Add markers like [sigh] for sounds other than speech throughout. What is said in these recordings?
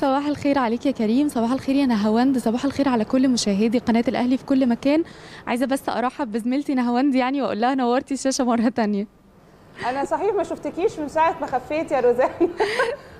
صباح الخير عليك يا كريم صباح الخير يا نهاوند صباح الخير على كل مشاهدي قناة الأهلي في كل مكان. عايزة بس أرحب بزميلتي نهاوند يعني وأقول لها نورتي الشاشة مرة تانية. أنا صحيح ما شفتكيش من ساعة ما خفيت يا روزان [laughs]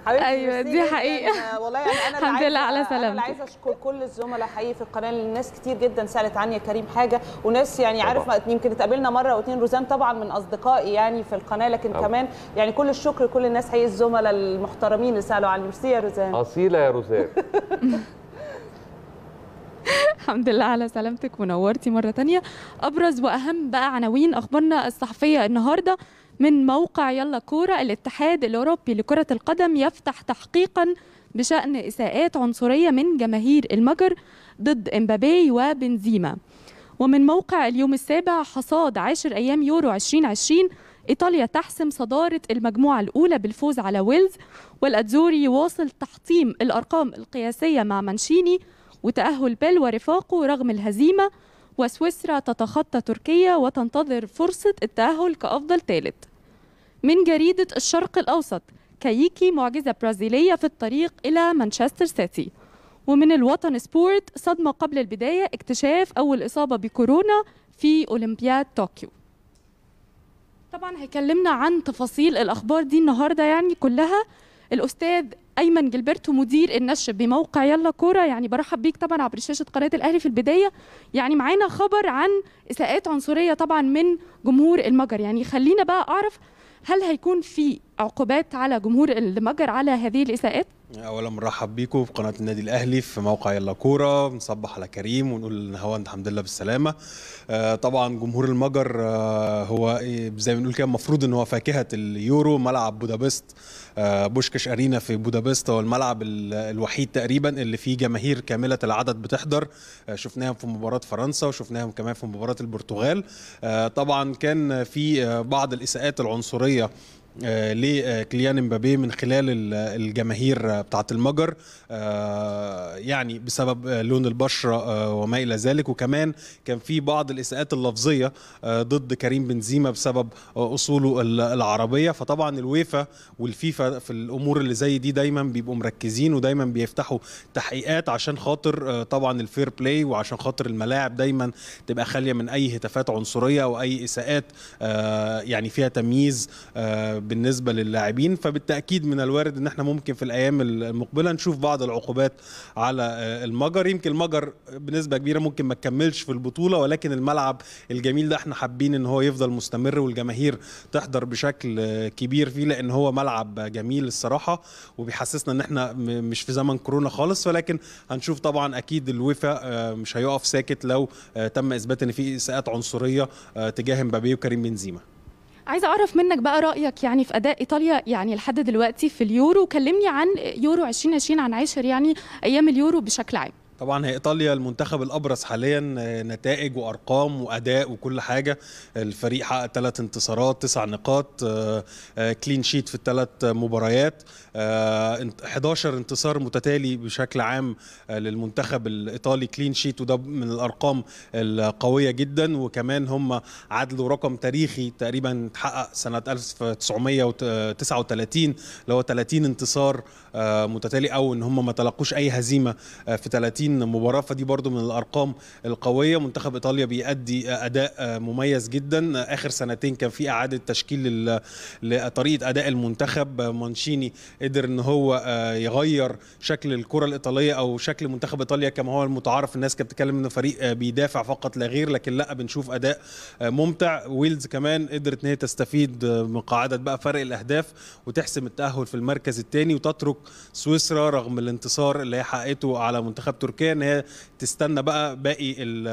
حبيبتي أيوة، ميرسي دي جداً. حقيقة. والله يعني أنا [laughs] اللي الحمد لله على أنا اللي سلامتك. عايزة أشكر كل الزملاء حقيقي في القناة لأن الناس كتير جدا سألت عني يا كريم حاجة وناس يعني عارف ما- يمكن اتقابلنا مرة أو اتنين روزان طبعا من أصدقائي يعني في القناة لكن طبعا. كمان يعني كل الشكر لكل الناس حقيقي الزملاء المحترمين اللي سألوا عني ميرسي يا روزان أصيلة يا روزان [laughs] الحمد لله على سلامتك ونورتي مرة تانية أبرز وأهم بقى عناوين أخبارنا الصحفية النهاردة من موقع يلا كورة الاتحاد الأوروبي لكرة القدم يفتح تحقيقا بشأن إساءات عنصرية من جماهير المجر ضد إمبابي وبنزيما. ومن موقع اليوم السابع حصاد عاشر أيام يورو 2020 إيطاليا تحسم صدارة المجموعة الأولى بالفوز على ويلز والأتزوري يواصل تحطيم الأرقام القياسية مع مانشيني وتأهل بيل ورفاقه رغم الهزيمة. وسويسرا تتخطى تركيا وتنتظر فرصة التأهل كأفضل ثالث. من جريدة الشرق الأوسط كايكي معجزة برازيلية في الطريق إلى مانشستر سيتي. ومن الوطن سبورت صدمة قبل البداية اكتشاف أول إصابة بكورونا في أولمبياد طوكيو. طبعا هيكلمنا عن تفاصيل الأخبار دي النهاردة يعني كلها. الأستاذ أيمن جilberto مدير النشر بموقع يلا كورة. يعني برحب بيك طبعا عبر شاشة قناة الأهلي في البداية. يعني معانا خبر عن إساءات عنصرية طبعا من جمهور المجر. يعني خلينا بقى أعرف هل هيكون في عقوبات على جمهور المجر على هذه الإساءات؟ اولا مرحب بيكم في قناة النادي الأهلي في موقع يلا كورة. نصبح على كريم ونقول هوا الحمد لله بالسلامة. آه، طبعا جمهور المجر آه، هو إيه، زي ما بنقول كده المفروض إن هو فاكهة اليورو ملعب بودابست آه، بوشكش أرينا في بودابست هو الملعب ال- الوحيد تقريبا اللي فيه جماهير كاملة العدد بتحضر. شفناهم في مباراة فرنسا وشفناهم كمان في مباراة البرتغال. طبعا كان في بعض الإساءات العنصرية لكليان امبابي من خلال ال- الجماهير آه، بتاعه المجر. آه، يعني بسبب آه، لون البشرة آه، وما إلى ذلك. وكمان كان في بعض الإساءات اللفظية آه، ضد كريم بنزيما بسبب آه، أصوله ال- العربية. فطبعا الويفا والفيفا في الأمور اللي زي دي دايما بيبقوا مركزين ودايما بيفتحوا تحقيقات عشان خاطر آه، طبعا ال fair play وعشان خاطر الملاعب دايما تبقى خالية من أي هتافات عنصرية أو أي إساءات آه، يعني فيها تمييز آه، بالنسبة للاعبين فبالتأكيد من الوارد إن إحنا ممكن في الأيام المقبلة نشوف بعض العقوبات على آه، المجر. يمكن المجر بنسبة كبيرة ممكن ما تكملش في البطولة ولكن الملعب الجميل ده إحنا حابين إن هو يفضل مستمر والجماهير تحضر بشكل آه، كبير فيه لأن هو ملعب جميل الصراحة وبيحسسنا إن إحنا مش في زمن كورونا خالص. ولكن هنشوف طبعا أكيد الوفا آه، مش هيقف ساكت لو تم إثبات إن في اساءات عنصرية تجاه مبابي وكريم بنزيما. عايزة أعرف منك بقى رأيك يعني في أداء إيطاليا يعني لحد دلوقتي في اليورو. كلمني عن يورو 2020 عن عاشر يعني أيام اليورو بشكل عام. طبعا هي إيطاليا المنتخب الأبرز حاليا آه، نتائج وأرقام وأداء وكل حاجة. الفريق حقق ثلاث انتصارات تسع نقاط آه، آه، clean sheet في الثلاث مباريات. آه، انت- 11 انتصار متتالي بشكل عام آه، للمنتخب الإيطالي. clean sheet وده من الأرقام القوية جدا. وكمان هم عدلوا رقم تاريخي تقريبا اتحقق سنة 1939 اللي هو 30 انتصار آه، متتالي أو إن هم ما تلقوش أي هزيمة آه، في 30 مباراه فدي برضو من الأرقام القوية. منتخب إيطاليا بيأدي أداء مميز جدا. آخر سنتين كان في إعادة تشكيل لطريقه أداء المنتخب. مانشيني قدر إن هو آه، يغير شكل الكرة الإيطالية أو شكل منتخب إيطاليا كما هو المتعارف. الناس كانت بتتكلم انه فريق آه، بيدافع فقط لا غير لكن لأ بنشوف أداء آه، ممتع. ويلز كمان قدرت إن هي تستفيد من قاعدة بقى فرق الأهداف وتحسم التأهل في المركز الثاني وتترك سويسرا رغم الانتصار اللي هي حققته على منتخب تركيا. إن هي تستنى بقى باقي ال-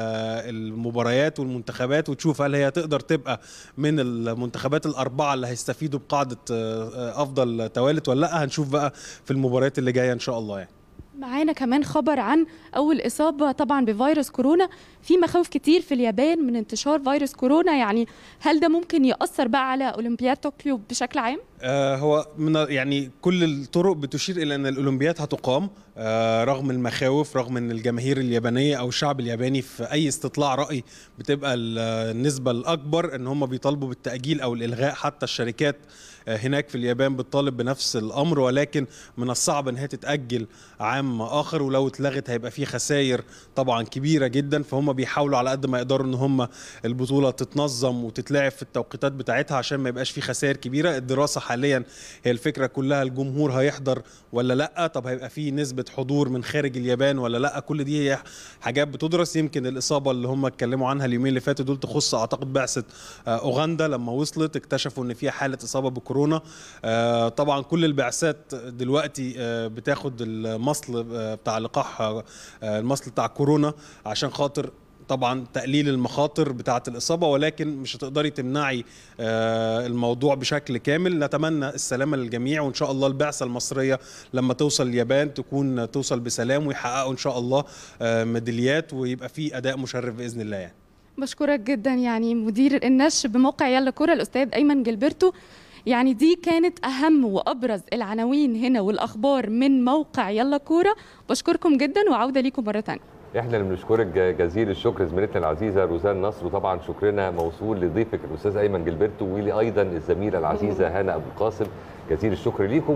المباريات والمنتخبات وتشوف هل هي تقدر تبقى من المنتخبات الأربعة اللي هيستفيدوا بقاعدة آه، آه، أفضل توالت ولا لأ. هنشوف بقى في المباريات اللي جاية إن شاء الله يعني. معانا كمان خبر عن أول إصابة طبعا بفيروس كورونا. في مخاوف كتير في اليابان من انتشار فيروس كورونا. يعني هل ده ممكن يأثر بقى على أولمبياد طوكيو بشكل عام؟ آه، هو من يعني كل الطرق بتشير إلى أن الأولمبياد هتقام. آه، رغم المخاوف رغم أن الجماهير اليابانية أو الشعب الياباني في أي استطلاع رأي بتبقى ال- النسبة الأكبر إن هم بيطالبوا بالتأجيل أو الإلغاء. حتى الشركات آه، هناك في اليابان بتطالب بنفس الأمر ولكن من الصعب إن هي تتأجل عام آخر ولو اتلغت هيبقى فيه خسائر طبعا كبيرة جدا. فهم بيحاولوا على قد ما يقدروا إن هم البطولة تتنظم وتتلعب في التوقيتات بتاعتها عشان ما يبقاش فيه خسائر كبيرة. الدراسة حاليا هي الفكرة كلها الجمهور هيحضر ولا لأ؟ طب هيبقى فيه نسبة حضور من خارج اليابان ولا لأ؟ كل دي هي حاجات بتدرس. يمكن الإصابة اللي هم اتكلموا عنها اليومين اللي فاتوا دول تخص أعتقد بعثة آه، أوغندا لما وصلت اكتشفوا إن فيها حالة إصابة بكورونا. آه، طبعا كل البعثات دلوقتي آه، بتاخد المصل آه، بتاع لقاح آه، المصل بتاع كورونا عشان خاطر طبعا تقليل المخاطر بتاعة الإصابة ولكن مش هتقدري تمنعي آه، الموضوع بشكل كامل. نتمنى السلامة للجميع وإن شاء الله البعثة المصرية لما توصل اليابان تكون توصل بسلام ويحققوا إن شاء الله ميداليات ويبقى في أداء مشرف بإذن الله يعني. بشكرك جدا يعني مدير النشر بموقع يلا كورة الأستاذ أيمن جilberto يعني دي كانت أهم وأبرز العناوين هنا والأخبار من موقع يلا كورة. بشكركم جدا وعودة ليكم مرة ثانية إحنا اللي بنشكرك جزيل الشكر زميلتنا العزيزة روزان نصر وطبعا شكرنا موصول لضيفك الأستاذ أيمن جilberto ولي أيضا الزميلة العزيزة هانا أبو القاسم جزيل الشكر ليكم.